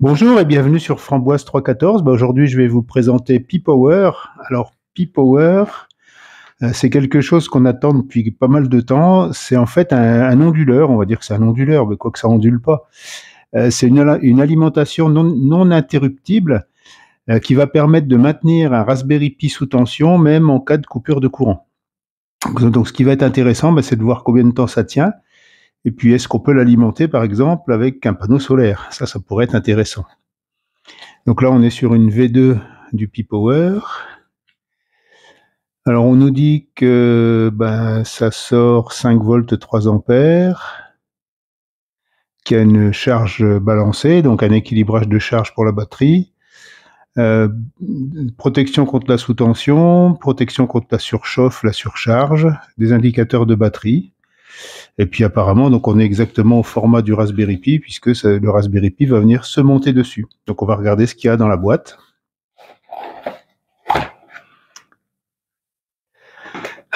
Bonjour et bienvenue sur Framboise 314. Bah, Aujourd'hui, je vais vous présenter P-Power. Alors, P-Power, euh, c'est quelque chose qu'on attend depuis pas mal de temps. C'est en fait un, un onduleur, on va dire que c'est un onduleur, mais quoi que ça ondule pas. Euh, c'est une, alimentation non, non interruptible euh, qui va permettre de maintenir un Raspberry Pi sous tension, même en cas de coupure de courant. Donc, ce qui va être intéressant, bah, c'est de voir combien de temps ça tient. Et puis, est-ce qu'on peut l'alimenter, par exemple, avec un panneau solaire? Ça, ça pourrait être intéressant. Donc là, on est sur une V2 du P-Power. Alors, on nous dit que ben, ça sort 5 volts 3 ampères, qu'il y a une charge balancée, donc un équilibrage de charge pour la batterie, euh, protection contre la sous-tension, protection contre la surchauffe, la surcharge, des indicateurs de batterie. Et puis apparemment, donc on est exactement au format du Raspberry Pi puisque le Raspberry Pi va venir se monter dessus. Donc on va regarder ce qu'il y a dans la boîte.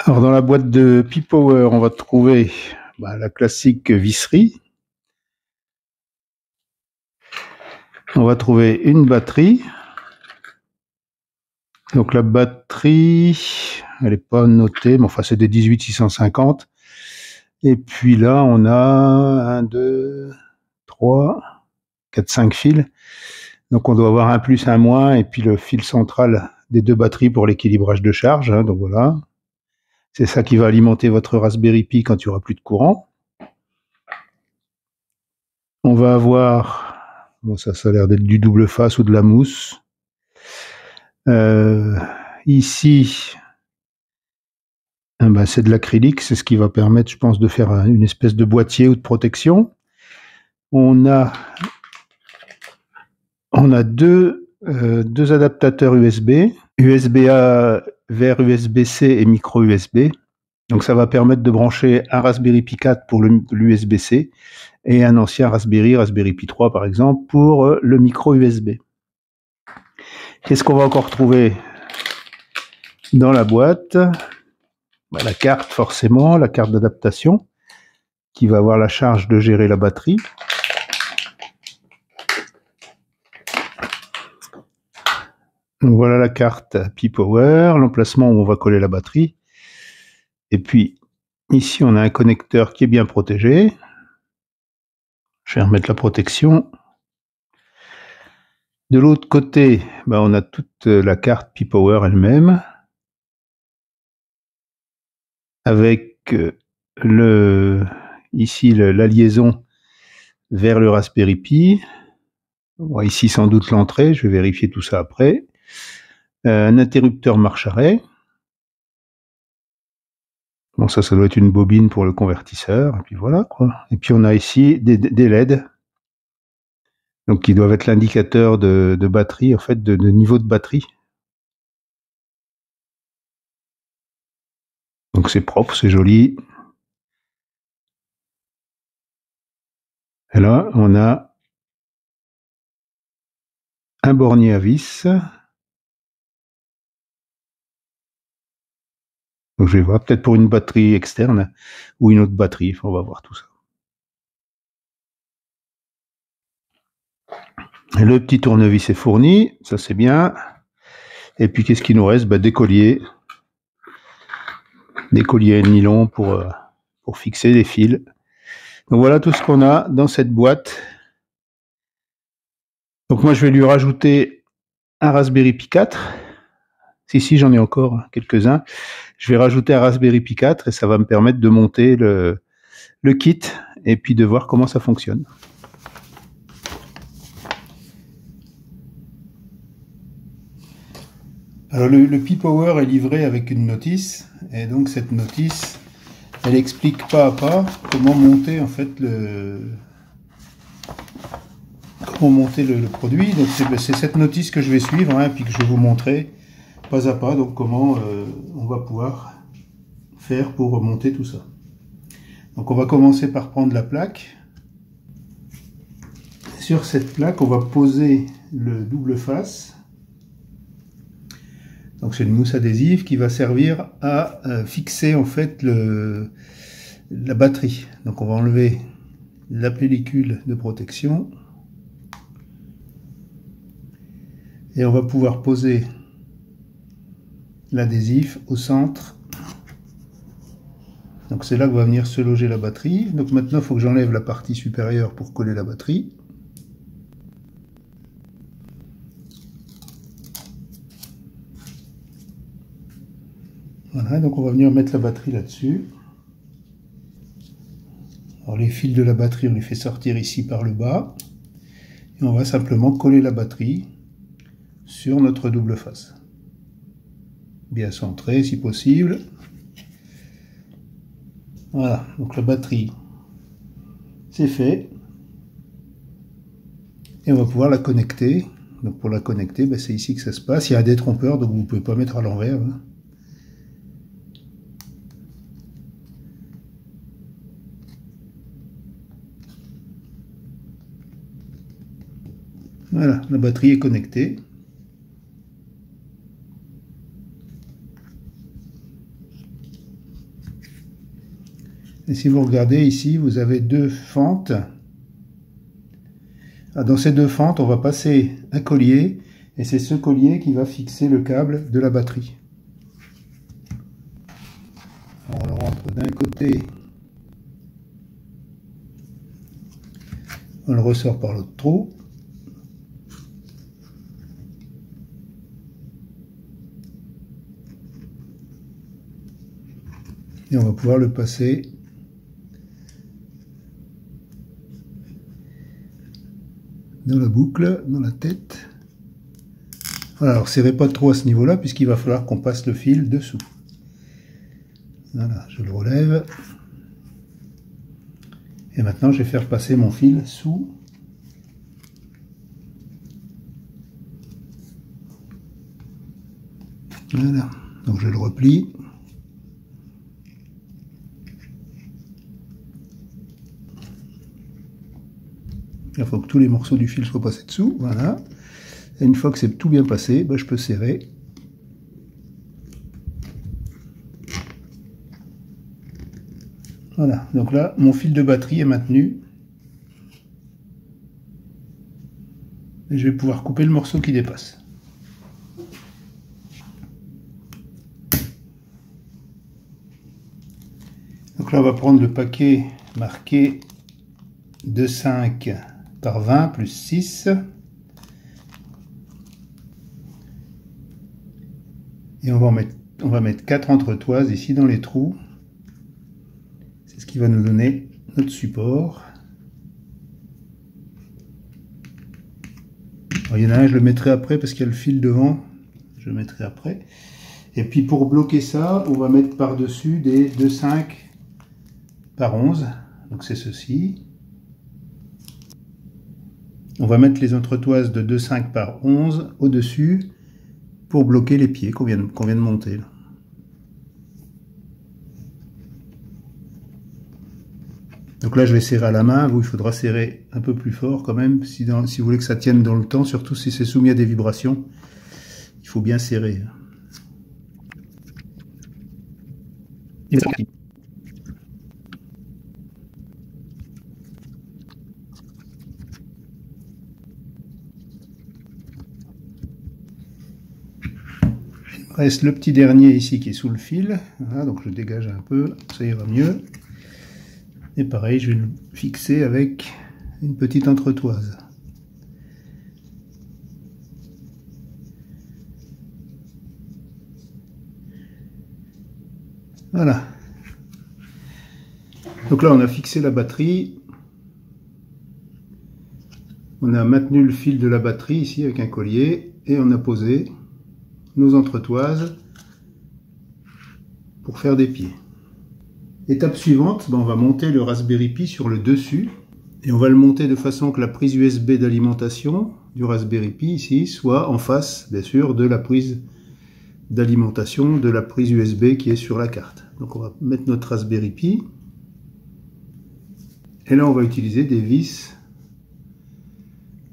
Alors dans la boîte de Pi Power, on va trouver bah, la classique visserie. On va trouver une batterie. Donc la batterie, elle n'est pas notée, mais enfin c'est des 18650. Et puis là, on a un, deux, trois, quatre, cinq fils. Donc on doit avoir un plus, un moins, et puis le fil central des deux batteries pour l'équilibrage de charge. Hein, donc voilà. C'est ça qui va alimenter votre Raspberry Pi quand il n'y aura plus de courant. On va avoir, bon ça, ça a l'air d'être du double face ou de la mousse. Euh, ici, ah bah, c'est de l'acrylique, c'est ce qui va permettre, je pense, de faire une espèce de boîtier ou de protection. On a, on a deux, euh, deux adaptateurs USB, USB-A vers USB-C et micro USB. Donc ça va permettre de brancher un Raspberry Pi 4 pour l'USB-C et un ancien Raspberry, Raspberry Pi 3 par exemple, pour euh, le micro USB. Qu'est-ce qu'on va encore trouver dans la boîte? Bah, la carte forcément, la carte d'adaptation, qui va avoir la charge de gérer la batterie. Donc voilà la carte P-Power, l'emplacement où on va coller la batterie. Et puis ici on a un connecteur qui est bien protégé. Je vais remettre la protection. De l'autre côté, bah, on a toute la carte P-Power elle-même avec euh, le ici la liaison vers le Raspberry Pi. ici sans doute l'entrée, je vais vérifier tout ça après. Euh, un interrupteur marche-arrêt. Bon, ça, ça doit être une bobine pour le convertisseur. Et puis voilà, quoi. Et puis on a ici des, LED. Donc qui doivent être l'indicateur de, batterie, en fait, de niveau de batterie. Donc c'est propre, c'est joli. Et là, on a un bornier à vis. Donc je vais voir peut-être pour une batterie externe ou une autre batterie. On va voir tout ça. le petit tournevis est fourni, ça c'est bien. Et puis qu'est-ce qui nous reste? Bah, Des colliers des colliers de nylon pour, euh, pour fixer des fils. Donc voilà tout ce qu'on a dans cette boîte. Donc moi je vais lui rajouter un Raspberry Pi 4. Si si j'en ai encore quelques-uns. Je vais rajouter un Raspberry Pi 4 et ça va me permettre de monter le, le kit et puis de voir comment ça fonctionne. Alors le, le P-Power est livré avec une notice, et donc cette notice, elle explique pas à pas comment monter en fait le comment monter le, produit. Donc c'est cette notice que je vais suivre, hein, puis que je vais vous montrer pas à pas donc comment euh, on va pouvoir faire pour monter tout ça. Donc on va commencer par prendre la plaque. Sur cette plaque, on va poser le double face c'est une mousse adhésive qui va servir à euh, fixer en fait la batterie. Donc on va enlever la pellicule de protection. Et on va pouvoir poser l'adhésif au centre. Donc c'est là que va venir se loger la batterie. Donc maintenant, il faut que j'enlève la partie supérieure pour coller la batterie. Voilà, donc on va venir mettre la batterie là-dessus. Alors les fils de la batterie, on les fait sortir ici par le bas. Et on va simplement coller la batterie sur notre double face. Bien centré si possible. Voilà, donc la batterie, c'est fait. Et on va pouvoir la connecter. Donc pour la connecter, ben, c'est ici que ça se passe. Il y a un détrompeur, donc vous ne pouvez pas mettre à l'envers. Hein. Voilà, la batterie est connectée. Et si vous regardez ici, vous avez deux fentes. Ah, dans ces deux fentes, on va passer un collier, et c'est ce collier qui va fixer le câble de la batterie. on le rentre d'un côté, on le ressort par l'autre trou. Et on va pouvoir le passer dans la boucle, dans la tête. Voilà, alors serrez pas trop à ce niveau-là, puisqu'il va falloir qu'on passe le fil dessous. Voilà, je le relève. Et maintenant, je vais faire passer mon fil sous. Voilà, donc je le replie. Il faut que tous les morceaux du fil soient passés dessous. Voilà. Et une fois que c'est tout bien passé, ben, je peux serrer. Voilà. Donc là, mon fil de batterie est maintenu. Et je vais pouvoir couper le morceau qui dépasse. Donc là, on va prendre le paquet marqué de 5 par 20 plus 6. Et on va, mettre, on va mettre 4 entretoises ici dans les trous. C'est ce qui va nous donner notre support. il y en a un, je le mettrai après parce qu'il y a le fil devant. Je le mettrai après. Et puis pour bloquer ça, on va mettre par-dessus des 2,5 par 11. Donc c'est ceci. On va mettre les entretoises de 2,5 par 11 au-dessus pour bloquer les pieds qu'on vient, de monter. Donc là, je vais serrer à la main. Vous, il faudra serrer un peu plus fort quand même, si, si vous voulez que ça tienne dans le temps, surtout si c'est soumis à des vibrations. Il faut bien serrer. Le petit dernier ici qui est sous le fil. donc je dégage un peu, ça ira mieux. Et pareil, je vais le fixer avec une petite entretoise. Voilà. Donc là, on a fixé la batterie. On a maintenu le fil de la batterie ici avec un collier et on a posé nos entretoises pour faire des pieds. Étape suivante, ben, on va monter le Raspberry Pi sur le dessus et on va le monter de façon que la prise USB d'alimentation du Raspberry Pi ici soit en face bien sûr de la prise d'alimentation de la prise USB qui est sur la carte. Donc on va mettre notre Raspberry Pi et là on va utiliser des vis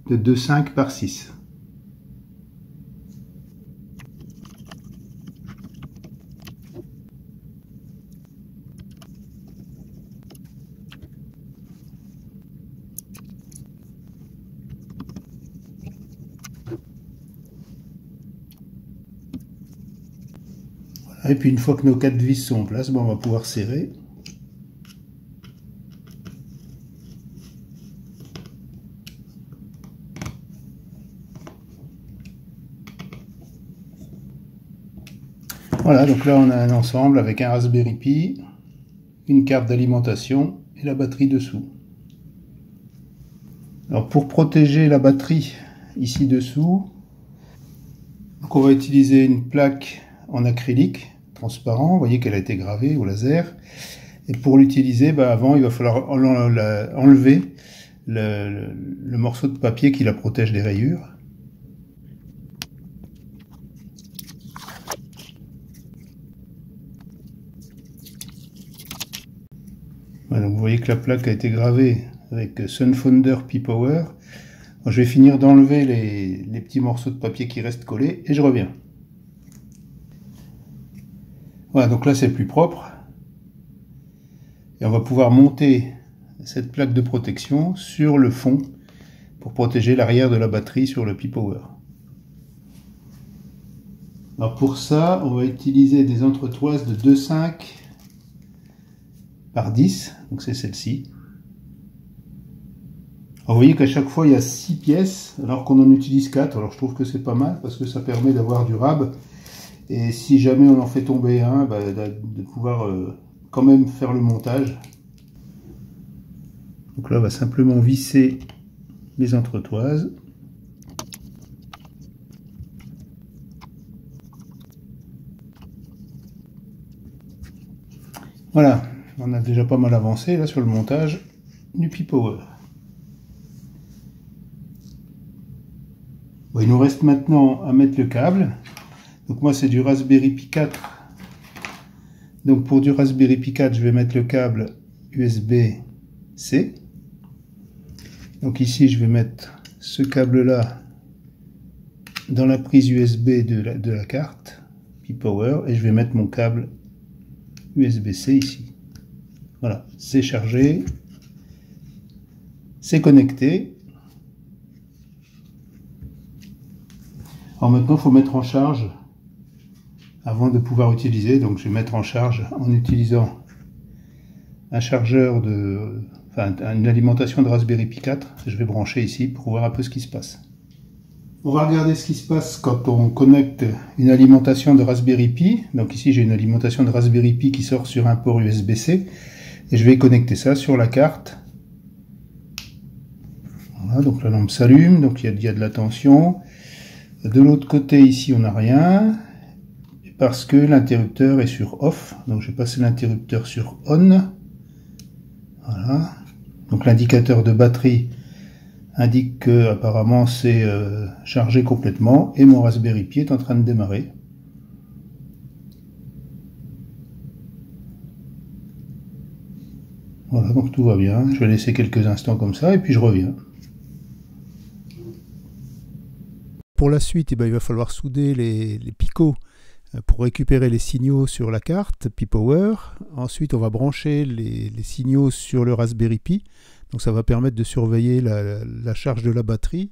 de 2,5 par 6. Et puis une fois que nos quatre vis sont en place, on va pouvoir serrer. Voilà, donc là on a un ensemble avec un Raspberry Pi, une carte d'alimentation et la batterie dessous. Alors pour protéger la batterie ici dessous, on va utiliser une plaque en acrylique transparent, vous voyez qu'elle a été gravée au laser. Et pour l'utiliser, bah, avant il va falloir enlever le morceau de papier qui la protège des rayures. vous voyez que la plaque a été gravée avec Sunfounder P-Power. Je vais finir d'enlever les, petits morceaux de papier qui restent collés et je reviens. Voilà, donc là c'est plus propre. Et on va pouvoir monter cette plaque de protection sur le fond pour protéger l'arrière de la batterie sur le P-Power. Alors pour ça, on va utiliser des entretoises de 2,5 par 10, donc c'est celle-ci. vous voyez qu'à chaque fois il y a 6 pièces, alors qu'on en utilise 4, alors je trouve que c'est pas mal, parce que ça permet d'avoir du rab, et si jamais on en fait tomber un, bah, de pouvoir euh, quand même faire le montage. Donc là on va simplement visser les entretoises. Voilà, on a déjà pas mal avancé là sur le montage du P-Power. il nous reste maintenant à mettre le câble. Donc moi c'est du Raspberry Pi 4. Donc pour du Raspberry Pi 4, je vais mettre le câble USB-C. Donc ici je vais mettre ce câble là dans la prise USB de la, carte P-Power et je vais mettre mon câble USB-C ici. Voilà, c'est chargé, c'est connecté. Alors maintenant, il faut mettre en charge avant de pouvoir utiliser. Donc je vais mettre en charge en utilisant un chargeur de, enfin une alimentation de Raspberry Pi 4. Je vais brancher ici pour voir un peu ce qui se passe. On va regarder ce qui se passe quand on connecte une alimentation de Raspberry Pi. Donc ici j'ai une alimentation de Raspberry Pi qui sort sur un port USB-C. Et je vais connecter ça sur la carte. Voilà, donc la lampe s'allume, donc il y, a, de la tension. De l'autre côté, ici, on n'a rien, parce que l'interrupteur est sur off. Donc je vais passer l'interrupteur sur on. Voilà. Donc l'indicateur de batterie indique que apparemment c'est euh, chargé complètement et mon Raspberry Pi est en train de démarrer. Voilà, donc tout va bien. Je vais laisser quelques instants comme ça et puis je reviens. Pour la suite, eh ben, il va falloir souder les, picots pour récupérer les signaux sur la carte Pi-Power. Ensuite, on va brancher les, signaux sur le Raspberry Pi. Donc ça va permettre de surveiller la, charge de la batterie.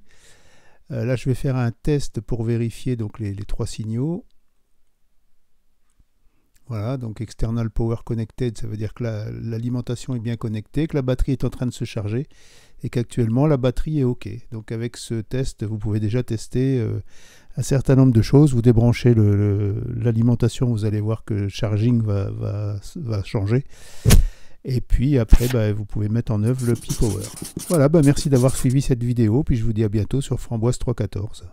Euh, là, je vais faire un test pour vérifier donc les trois signaux. Voilà, donc external power connected, ça veut dire que l'alimentation est bien connectée, que la batterie est en train de se charger et qu'actuellement la batterie est OK. Donc avec ce test, vous pouvez déjà tester euh, un certain nombre de choses. Vous débranchez l'alimentation, vous allez voir que le charging va, va, changer. Et puis après, bah, vous pouvez mettre en œuvre le Pi Power. Voilà, bah, merci d'avoir suivi cette vidéo, puis je vous dis à bientôt sur Framboise 314.